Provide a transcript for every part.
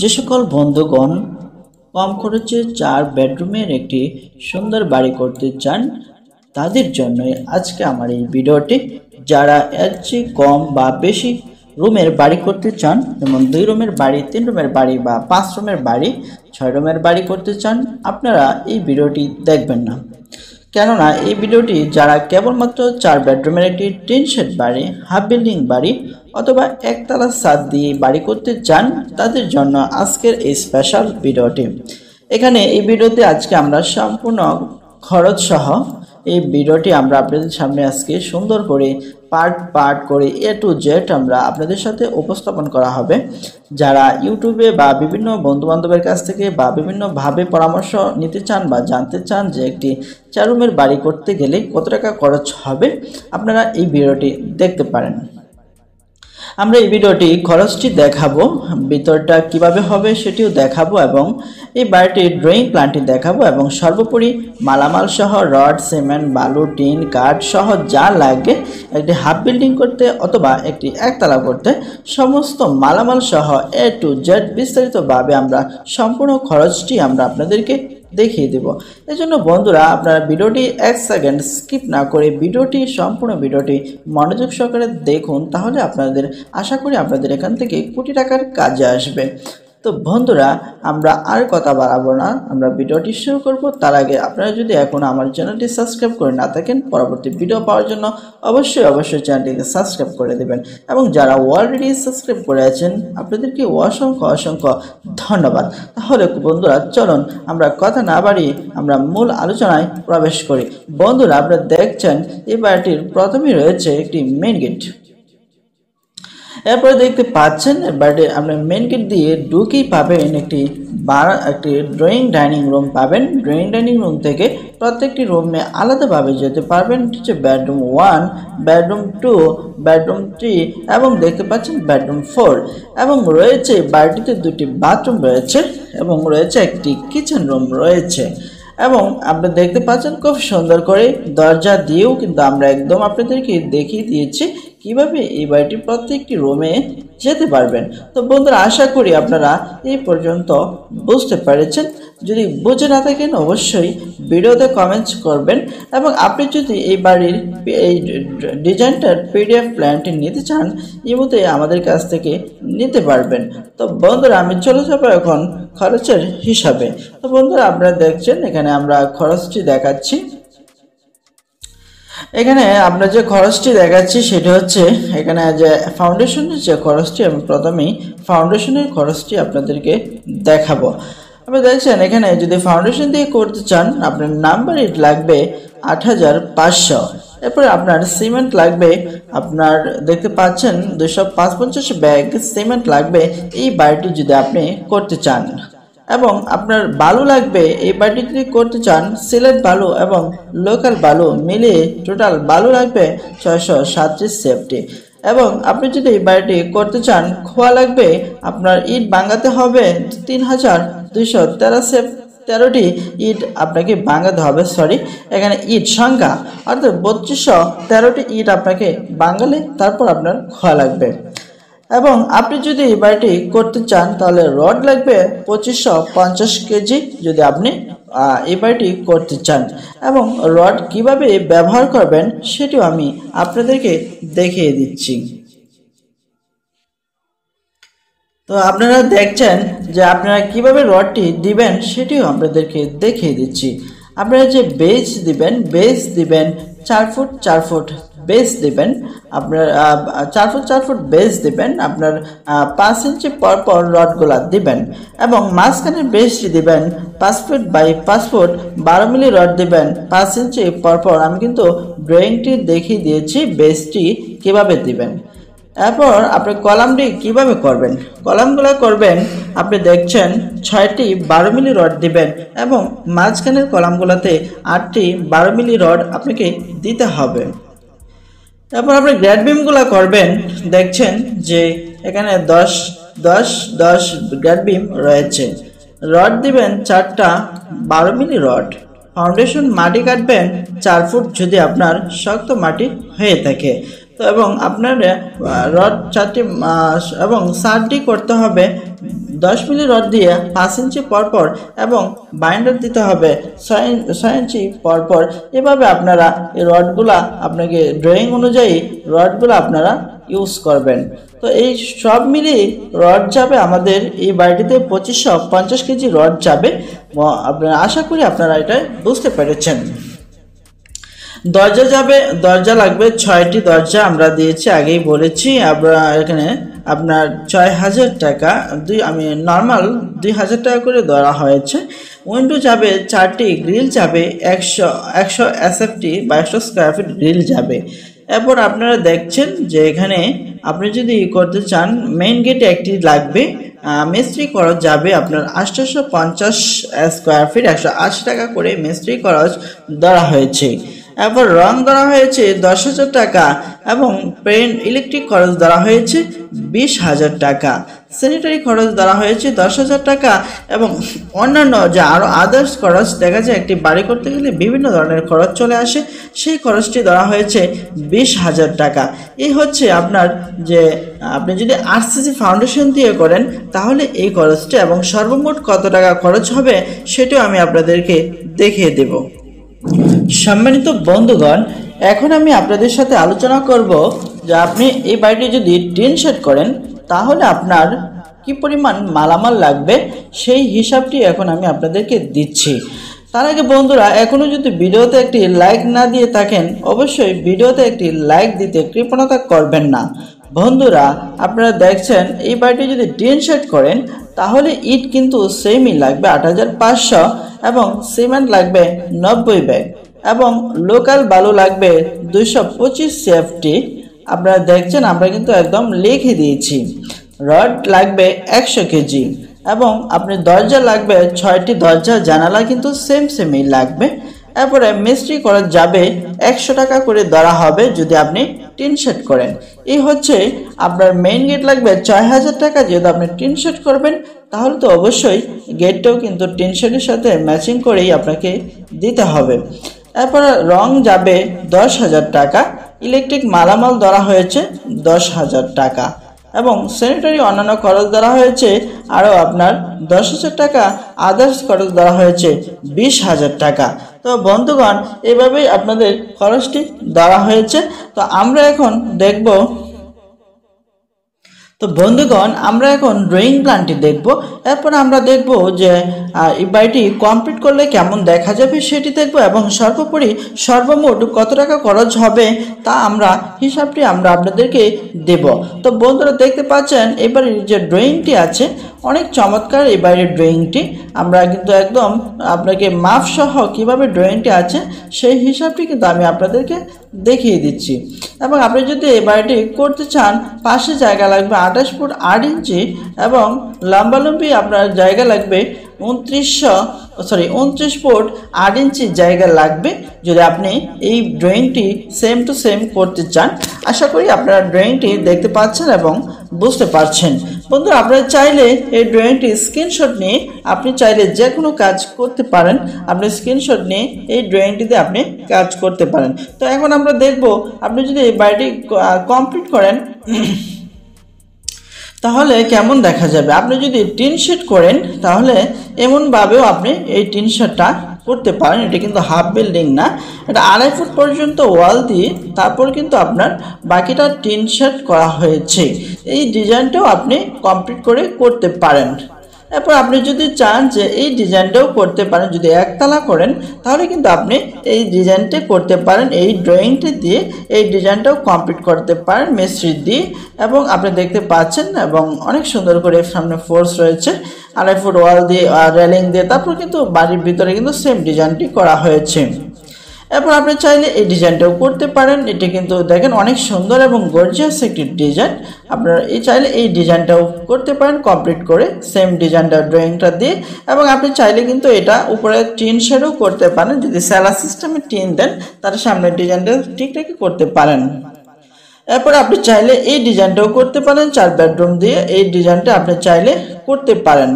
যে সকল বন্ধুগণ কম খরচে চার বেডরুমের একটি সুন্দর বাড়ি করতে চান, তাদের জন্য আজকে আমার এই ভিডিওটি। যারা এর কম বা বেশি রুমের বাড়ি করতে চান, যেমন দুই রুমের বাড়ি, তিন রুমের বাড়ি বা পাঁচ রুমের বাড়ি, ছয় রুমের বাড়ি করতে চান, আপনারা এই ভিডিওটি দেখবেন না। কেননা এই ভিডিওটি যারা কেবলমাত্র চার বেডরুমের একটি টিন শেড বাড়ি, হাফ বিল্ডিং বাড়ি অথবা একতলা ছাদ দিয়ে বাড়ি করতে চান, তাদের জন্য আজকের এই স্পেশাল ভিডিওটি। এখানে এই ভিডিওতে আজকে আমরা সম্পূর্ণ খরচ সহ এই ভিডিওটি আমরা আপনাদের সামনে আজকে সুন্দর করে পার্ট পার্ট করে এ টু জেড আমরা আপনাদের সাথে উপস্থাপন করা হবে। যারা ইউটিউবে বা বিভিন্ন বন্ধুবান্ধবের কাছ থেকে বা বিভিন্নভাবে পরামর্শ নিতে চান বা জানতে চান যে একটি চার রুমের বাড়ি করতে গেলে কত টাকা খরচ হবে, আপনারা এই ভিডিওটি দেখতে পারেন। আমরা এই ভিডিওটি খরচটি দেখাবো, ভিতরটা কীভাবে হবে সেটিও দেখাবো এবং এই বাড়িটির ড্রয়িং প্ল্যানটি দেখাবো এবং সর্বোপরি মালামাল সহ রড, সিমেন্ট, বালু, টিন, কাঠ সহ যা লাগে একটি হাফ বিল্ডিং করতে অথবা একটি একতলা করতে সমস্ত মালামাল সহ এ টু জেড বিস্তারিতভাবে আমরা সম্পূর্ণ খরচটি আমরা আপনাদেরকে দেখিয়ে দেব। জন্য বন্ধুরা, আপনারা ভিডিওটি এক সেকেন্ড স্কিপ না করে ভিডিওটি, সম্পূর্ণ ভিডিওটি মনোযোগ সহকারে দেখুন, তাহলে আপনাদের, আশা করি আপনাদের এখান থেকে কোটি টাকার কাজে আসবে। তো বন্ধুরা, আমরা আর কথা বাড়াবো না। আমরা ভিডিওটি শুরু করব। তার আগে আপনারা যদি এখন আমার চ্যানেলটি সাবস্ক্রাইব করে না থাকেন, পরবর্তী ভিডিও পাওয়ার জন্য অবশ্যই অবশ্যই চ্যানেলটিকে সাবস্ক্রাইব করে দেবেন। এবং যারা অলরেডি সাবস্ক্রাইব করে আছেন, আপনাদেরকে অসংখ্য অসংখ্য ধন্যবাদ। তাহলে বন্ধুরা, চলুন আমরা কথা না বাড়িয়ে আমরা মূল আলোচনায় প্রবেশ করি। বন্ধুরা, আপনারা দেখছেন এই বাড়িটির প্রথমেই রয়েছে একটি মেন গেট এরপরে দেখতে পাচ্ছেন বাট আপনার মেন গেট দিয়ে ঢুকেই পাবেন একটি বার একটি ড্রয়িং ডাইনিং রুম পাবেন। ড্রয়িং ডাইনিং রুম থেকে প্রত্যেকটি রুমে আলাদাভাবে যেতে পারবেন। হচ্ছে bedroom one bedroom two bedroom three এবং দেখতে পাচ্ছেন বেডরুম ফোর এবং রয়েছে বাড়িটিতে দুটি বাথরুম রয়েছে এবং রয়েছে একটি কিচেন রুম রয়েছে এবং আপনি দেখতে পাচ্ছেন খুব সুন্দর করে দরজা দিয়েও কিন্তু আমরা একদম আপনাদেরকে দেখিয়ে দিয়েছি কীভাবে এই বাড়িটির প্রত্যেকটি রুমে যেতে পারবেন? তো বন্ধুরা, আশা করি আপনারা এই পর্যন্ত বুঝতে পেরেছেন। যদি বুঝে না থাকেন, অবশ্যই ভিডিওতে কমেন্টস করবেন এবং আপনি যদি এই বাড়ির এই ডিজাইনটার পিডিএফ প্ল্যানটি নিতে চান মধ্যে আমাদের কাছ থেকে নিতে পারবেন। তো বন্ধুরা, আমি চলে যাব এখন খরচের হিসাবে। তো বন্ধুরা, আপনারা দেখছেন, এখানে আমরা খরচটি দেখাচ্ছি। এখানে আমরা যে খরচটি দেখাচ্ছি সেটা হচ্ছে এখানে যে ফাউন্ডেশনের যে খরচটি, আমি প্রথমেই ফাউন্ডেশনের খরচটি আপনাদেরকে দেখাবো। আপনি দেখছেন এখানে যদি ফাউন্ডেশন দিয়ে করতে চান, আপনার নাম্বার ইট লাগবে আট হাজার পাঁচশো। এরপরে আপনার সিমেন্ট লাগবে, আপনার দেখতে পাচ্ছেন দুশো পাঁচ পঞ্চাশ ব্যাগ সিমেন্ট লাগবে। এই বাড়িটি যদি আপনি করতে চান। এবং আপনার বালু লাগবে, এই বাড়িটি যদি করতে চান, সিলেট বালু এবং লোকাল বালু মিলিয়ে টোটাল বালু লাগবে ছয়শো সাতত্রিশ সেফটি। এবং আপনি যদি এই বাড়িটি করতে চান, খোয়া লাগবে, আপনার ইট বাঙ্গাতে হবে তিন হাজার দুইশো তেরো সেফ তেরোটি ইট আপনাকে বাঙাতে হবে সরি এখানে ইট সংখ্যা, অর্থাৎ বত্রিশশো তেরোটি ইট আপনাকে বাঙালে তারপর আপনার খোয়া লাগবে। এবং আপনি যদি এই বাড়িটি করতে চান, তাহলে রড লাগবে পঁচিশশো পঞ্চাশ কেজি যদি আপনি এই বাড়িটি করতে চান। এবং রড কীভাবে ব্যবহার করবেন, সেটিও আমি আপনাদেরকে দেখিয়ে দিচ্ছি। তো আপনারা দেখছেন যে আপনারা কীভাবে রডটি দিবেন, সেটিও আপনাদেরকে দেখিয়ে দিচ্ছি। আপনারা যে বেস দিবেন বেস দিবেন চার ফুট চার ফুট বেস দেবেন, আপনার চার ফুট চার ফুট বেস দেবেন, আপনার পাঁচ ইঞ্চি পর পর রডগুলা দিবেন এবং মাঝখানে বেসটি দিবেন, পাঁচ ফুট বাই পাঁচ ফুট বারো মিলি রড দিবেন, পাঁচ ইঞ্চি পর পর আমি কিন্তু ড্রয়িংটি দেখিয়ে দিয়েছি বেসটি কীভাবে দিবেন। এরপর আপনি কলামটি কীভাবে করবেন? কলামগুলো করবেন, আপনি দেখছেন ছয়টি বারো মিলি রড দিবেন এবং মাঝখানের কলামগুলোতে আটটি বারো মিলি রড আপনাকে দিতে হবে। তারপর আপনি গ্র্যাড বিমগুলো করবেন, দেখছেন যে এখানে দশ দশ দশ গ্র্যাড বিম রয়েছে। রড দিবেন চারটা বারো মিনি রড ফাউন্ডেশন মাটি কাটবেন চার ফুট যদি আপনার শক্ত মাটি হয়ে থাকে। তো এবং আপনার রড চারটি এবং সারটি করতে হবে। দশ মিলি রড দিয়ে পাঁচ ইঞ্চি পরপর এবং বাইন্ডার দিতে হবে ছয় ছয় ইঞ্চি পরপর। এভাবে আপনারা এই রডগুলা আপনাকে ড্রয়িং অনুযায়ী রডগুলো আপনারা ইউজ করবেন। তো এই সব মিলিয়ে রড যাবে আমাদের এই বাড়িটিতে পঁচিশশো পঞ্চাশ কেজি রড যাবে। আপনারা আশা করি আপনারা এটা বুঝতে পেরেছেন। দরজা যাবে, দরজা লাগবে, ছয়টি দরজা আমরা দিয়েছি, আগেই বলেছি। আমরা এখানে আপনার ছয় হাজার টাকা, দুই, আমি নর্মাল দুই হাজার টাকা করে ধরা হয়েছে। উইন্ডো যাবে, চারটি গ্রিল যাবে, একশো একশো এসএফটি বা স্কোয়ার ফিট গ্রিল যাবে। এরপর আপনারা দেখছেন যে এখানে আপনি যদি করতে চান মেইন গেটে একটি লাগবে মিস্ত্রি খরচ যাবে আপনার আঠারোশো পঞ্চাশ স্কোয়ার ফিট একশো আশি টাকা করে মিস্ত্রি খরচ ধরা হয়েছে। এরপর রং ধরা হয়েছে দশ হাজার টাকা এবং পেন ইলেকট্রিক খরচ ধরা হয়েছে বিশ হাজার টাকা। স্যানিটারি খরচ ধরা হয়েছে দশ হাজার টাকা এবং অন্যান্য যে আরও আদার্স খরচ, দেখা যায় একটি বাড়ি করতে গেলে বিভিন্ন ধরনের খরচ চলে আসে, সেই খরচটি ধরা হয়েছে বিশ হাজার টাকা। এই হচ্ছে আপনার যে, আপনি যদি আরসিসি ফাউন্ডেশন দিয়ে করেন, তাহলে এই খরচটা এবং সর্বমোট কত টাকা খরচ হবে, সেটাও আমি আপনাদেরকে দেখিয়ে দেবো। সম্মানিত বন্ধুগণ, এখন আমি আপনাদের সাথে আলোচনা করব যে আপনি এই বাড়িটি যদি টিন শেড করেন, তাহলে আপনার কি পরিমাণ মালামাল লাগবে? সেই হিসাবটি এখন আমি আপনাদেরকে দিচ্ছি। তার আগে বন্ধুরা এখনও যদি ভিডিওতে একটি লাইক না দিয়ে থাকেন, অবশ্যই ভিডিওতে একটি লাইক দিতে কৃপণতা করবেন না। বন্ধুরা, আপনারা দেখছেন, এই বাড়িটি যদি টিন শেড করেন, তাহলে ইট কিন্তু সেমই লাগবে আট হাজার পাঁচশো। এবং সিমেন্ট লাগবে নব্বই ব্যাগ এবং লোকাল বালু লাগবে দুইশো পঁচিশ সেফটি আপনারা দেখছেন, আমরা কিন্তু একদম লিখে দিয়েছি। রড লাগবে একশো কেজি এবং আপনি দরজা লাগবে ছয়টি দরজা, জানালা কিন্তু সেম সেমই লাগবে। এরপরে মিস্ত্রি করা যাবে একশো টাকা করে ধরা হবে যদি আপনি টিন শেড করেন। এই হচ্ছে আপনার মেইন গেট লাগবে। ছয় হাজার টাকা যেহেতু আপনি টিন শেড করবেন, তাহলে তো অবশ্যই গেটটাও কিন্তু টিন শেডের সাথে ম্যাচিং করেই আপনাকে দিতে হবে। এরপরে রং যাবে দশ হাজার টাকা। ইলেকট্রিক মালামাল ধরা হয়েছে দশ হাজার টাকা। এবং স্যানিটারি অন্যান্য খরচ ধরা হয়েছে আরও আপনার দশ হাজার টাকা। আদার্স খরচ ধরা হয়েছে বিশ হাজার টাকা। তো বন্ধুগণ এভাবেই আপনাদের খরচটি দেওয়া হয়েছে। তো আমরা এখন দেখব তো বন্ধুগণ, আমরা এখন ড্রয়িং প্ল্যানটি দেখব। এরপর আমরা দেখব যে এই বাড়িটি কমপ্লিট করলে কেমন দেখা যাবে সেটি দেখব এবং সর্বোপরি সর্বমোট কত টাকা খরচ হবে তা আমরা, হিসাবটি আমরা আপনাদেরকে দেব। তো বন্ধুরা, দেখতে পাচ্ছেন এবারে যে ড্রয়িংটি আছে, অনেক চমৎকার এই বাইরের ড্রয়িংটি আমরা কিন্তু একদম আপনাকে মাপসহ কীভাবে ড্রয়িংটি আছে, সেই হিসাবটি কিন্তু আমি আপনাদেরকে দেখিয়ে দিচ্ছি। এবং আপনি যদি এই বাড়িটি করতে চান, পাশে জায়গা লাগবে আঠাশ ফুট আট ইঞ্চি এবং লম্বালম্বি আপনার জায়গা লাগবে উনত্রিশশো সরি উনত্রিশ ফুট আট ইঞ্চি জায়গা লাগবে। যদি আপনি এই ড্রয়িংটি সেম টু সেম করতে চান, আশা করি আপনারা ড্রয়িংটি দেখতে পাচ্ছেন এবং বুঝতে পারছেন। বন্ধু, আপনারা চাইলে এই ড্রয়িংটি স্ক্রিনশট নিয়ে আপনি চাইলে যে কোনো কাজ করতে পারেন। আপনি স্ক্রিনশট নিয়ে এই ড্রয়িংটিতে আপনি কাজ করতে পারেন। তো এখন আমরা দেখব, আপনি যদি এই বাড়িটি কমপ্লিট করেন, তাহলে কেমন দেখা যাবে? আপনি যদি টিন শেড করেন, তাহলে এমনভাবেও আপনি এই টিন শেডটা করতে পারেন, এটা কিন্তু হাফ বিল্ডিং না। এটা আড়াই ফুট পর্যন্ত ওয়াল দিয়ে তারপর কিন্তু আপনার বাকিটা টিন শেড করা হয়েছে। এই ডিজাইনটাও আপনি কমপ্লিট করে করতে পারেন। এরপর আপনি যদি চান যে এই ডিজাইনটাও করতে পারেন, যদি একতলা করেন, তাহলে কিন্তু আপনি এই ডিজাইনটা করতে পারেন। এই ড্রয়িংটা দিয়ে এই ডিজাইনটাও কমপ্লিট করতে পারেন মিস্ত্রি দিয়ে। এবং আপনি দেখতে পাচ্ছেন এবং অনেক সুন্দর করে সামনে ফোর্স রয়েছে, আড়াই ফুট ওয়াল দিয়ে রেলিং দিয়ে। তারপর কিন্তু বাড়ির ভিতরে কিন্তু সেম ডিজাইনটি করা হয়েছে। এরপর আপনি চাইলে এই ডিজাইনটাও করতে পারেন। এটা কিন্তু দেখেন অনেক সুন্দর এবং গর্জিয়াস একটি ডিজাইন। আপনারা এই চাইলে এই ডিজাইনটাও করতে পারেন কমপ্লিট করে সেম ডিজাইনটা ড্রয়িংটা দিয়ে। এবং আপনি চাইলে কিন্তু এটা উপরে টিন শেডও করতে পারেন। যদি স্যালার সিস্টেমে টিন দেন, তার সামনের ডিজাইনটা ঠিকঠাকই করতে পারেন। এরপর আপনি চাইলে এই ডিজাইনটাও করতে পারেন, চার বেডরুম দিয়ে। এই ডিজাইনটা আপনি চাইলে করতে পারেন।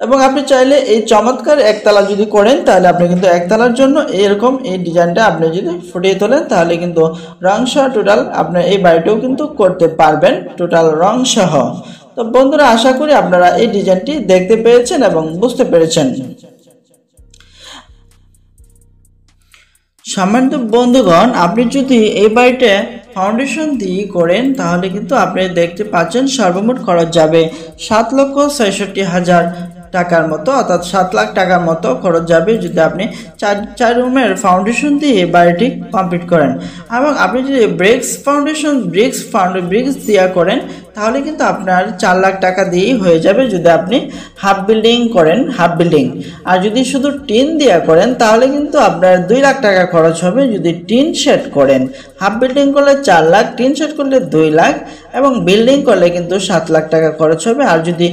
এবং আপনি চাইলে এই চমৎকার একতলা যদি করেন, তাহলে আপনি কিন্তু একতলার জন্য এরকম এই ডিজাইনটা আপনি যদি ফুটিয়ে তোলেন, তাহলে কিন্তু রং সহ টোটাল আপনি এই বাড়িটাও কিন্তু করতে পারবেন, টোটাল রং সহ তো বন্ধুরা, আশা করি আপনারা এই ডিজাইনটি দেখতে পেরেছেন এবং বুঝতে পেরেছেন। সামান্য বন্ধুগণ, আপনি যদি এই বাড়িতে ফাউন্ডেশন দিয়ে করেন, তাহলে কিন্তু আপনি দেখতে পাচ্ছেন সর্বমোট খরচ যাবে সাত লক্ষ ছয়ষট্টি হাজার টাকার মতো, অর্থাৎ সাত লাখ টাকার মতো খরচ যাবে যদি আপনি চার চার রুমের ফাউন্ডেশন দিয়ে বাড়িটি কমপ্লিট করেন। এবং আপনি যদি bricks foundation bricks found bricks দেওয়া করেন তাহলে কিন্তু আপনার চার লাখ টাকা দিয়েই হয়ে যাবে যদি আপনি হাফ বিল্ডিং করেন হাফ বিল্ডিং আর যদি শুধু টিন দেওয়া করেন, তাহলে কিন্তু আপনার দুই লাখ টাকা খরচ হবে যদি টিন শেড করেন। হাফ বিল্ডিং করলে চার লাখ, টিন শেড করলে দুই লাখ, এবং বিল্ডিং করলে কিন্তু সাত লাখ টাকা খরচ হবে। আর যদি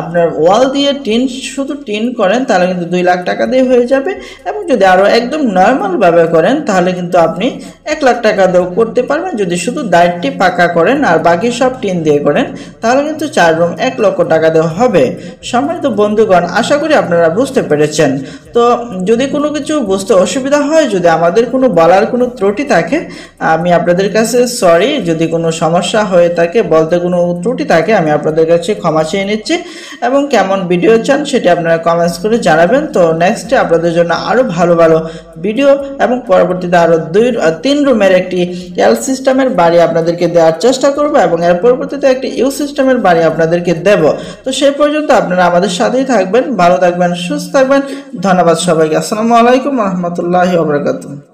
আপনার ওয়াল দিয়ে টিন, শুধু টিন করেন, তাহলে কিন্তু দুই লাখ টাকা দিয়ে হয়ে যাবে। এবং যদি আরও একদম নর্মালভাবে করেন, তাহলে কিন্তু আপনি এক লাখ টাকা দিয়েও করতে পারবেন। যদি শুধু দায়িত্বটি পাকা করেন, আর বাকি সব টিন দিয়ে করেন, তাহলে কিন্তু চার রুম এক লক্ষ টাকা দেওয়া হবে। সম্মানিত বন্ধুগণ, আশা করি আপনারা বুঝতে পেরেছেন। তো যদি কোনো কিছু বুঝতে অসুবিধা হয়, যদি আমাদের কোনো বলার কোনো ত্রুটি থাকে, আমি আপনাদের কাছে সরি যদি কোনো সমস্যা হয়ে থাকে, বলতে কোনো ত্রুটি থাকে, আমি আপনাদের কাছে ক্ষমা চেয়ে নিচ্ছি। এবং কেমন ভিডিও চান সেটি আপনারা কমেন্টস করে জানাবেন। তো নেক্সটে আপনাদের জন্য আরও ভালো ভালো ভিডিও এবং পরবর্তীতে আরও দুই, তিন রুমের একটি এল সিস্টেমের বাড়ি আপনাদেরকে দেওয়ার চেষ্টা করব এবং এর পরবর্তীতে একটি ইউ সিস্টেমের বাড়ি আপনাদেরকে দেব। তো সেই পর্যন্ত আপনারা আমাদের সাথেই থাকবেন, ভালো থাকবেন, সুস্থ থাকবেন। ধন্যবাদ সবাইকে। আসসালামু আলাইকুম রহমতুল্লাহ ওবরাকাতুহ